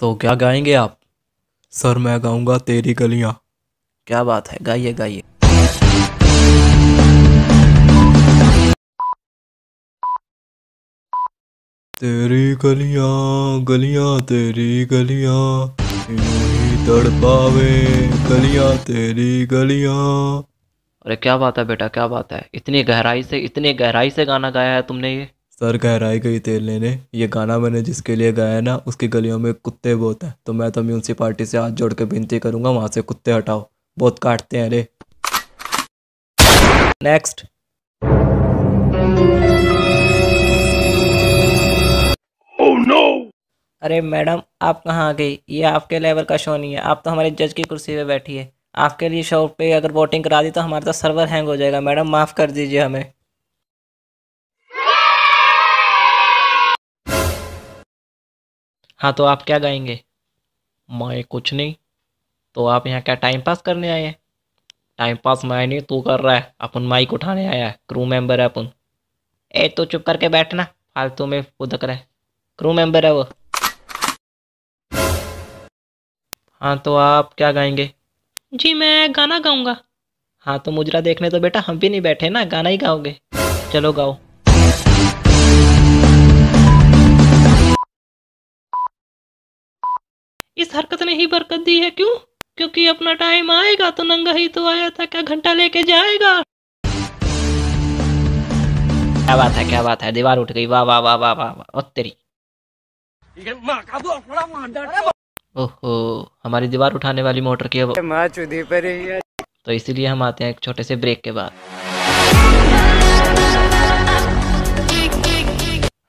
तो क्या गाएँगे आप? सर मैं गाऊँगा तेरी गलियाँ। क्या बात है? गाइए गाइए। तेरी गलियाँ गलियाँ तेरी गलियाँ। तड़पावे गलियाँ तेरी गलियाँ। अरे क्या बात है बेटा क्या बात है? इतनी गहराई से इतनी गहराई से गाना गाया है तुमने ये। सर गहराई गई तेल लेने। ये गाना मैंने जिसके लिए गाया ना उसकी गलियों में कुत्ते बहुत हैं। तो मैं तो म्यूनसिपाल्टी से हाथ जोड़ के विनती करूँगा वहाँ से कुत्ते हटाओ। बहुत काटते हैं रे। नेक्स्ट अरे मैडम आप कहाँ आ गई? ये आपके लेवल का शो नहीं है। आप तो हमारे जज की कुर्सी पे बैठी है। आपके लिए शो पे अगर वोटिंग करा दी तो हमारा तो सर्वर हैंग हो जाएगा। मैडम माफ़ कर दीजिए हमें। हाँ तो आप क्या गाएँगे? मैं कुछ नहीं। तो आप यहाँ क्या टाइम पास करने आए हैं? टाइम पास मैं नहीं तू कर रहा है। अपन माइक उठाने आया है। क्रू मेंबर है अपन। ए तो चुप करके बैठना। फालतू में उदक रहा है। क्रू मेंबर है वो। हाँ तो आप क्या गाएँगे? जी मैं गाना गाऊँगा। हाँ तो मुजरा देखने तो बेटा हम भी नहीं बैठे ना। गाना ही गाओगे। चलो गाओ। इस हरकत ने ही बरकत दी है क्यों? क्योंकि अपना टाइम आएगा तो नंगा ही तो आया था। क्या घंटा लेके जाएगा? क्या बात है क्या बात है? दीवार उठ गई। वाह वाह वाह वाह वाह वाह। ओ तेरी? ओहो हमारी दीवार उठाने वाली मोटर की अब तो इसीलिए हम आते हैं एक छोटे से ब्रेक के बाद।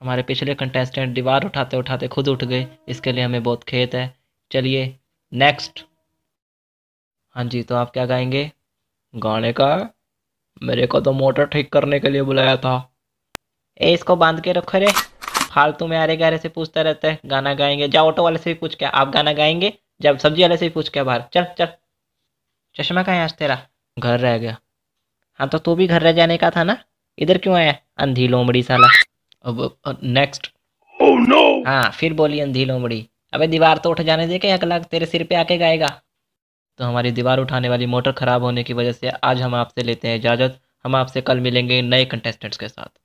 हमारे पिछले कंटेस्टेंट दीवार उठाते उठाते खुद उठ गए। इसके लिए हमें बहुत खेत है। चलिए नेक्स्ट हाँ जी तो आप क्या गाएँगे? गाने का? मेरे को तो मोटर ठीक करने के लिए बुलाया था। ए इसको बाँध के रखो रे। फालतू में आरे गहरे से पूछता रहता है। गाना गाएँगे? जा ऑटो वाले से भी पूछ के आप गाना गाएँगे? जब सब्ज़ी वाले से भी पूछ के बाहर? चल चल। चश्मा कहाँ है आज तेरा? घर रह गया। हाँ तो तू भी घर रह जाने का था ना? इधर क्यों आया? अंधी लोमड़ी साला। अब नेक्स्ट oh, no! हाँ फिर बोली अंधी लोमड़ी। अबे दीवार तो उठ जाने दे के अगला तेरे सिर पे आके गाएगा? तो हमारी दीवार उठाने वाली मोटर खराब होने की वजह से आज हम आपसे लेते हैं इजाज़त, हम आपसे कल मिलेंगे नए कंटेस्टेंट्स के साथ।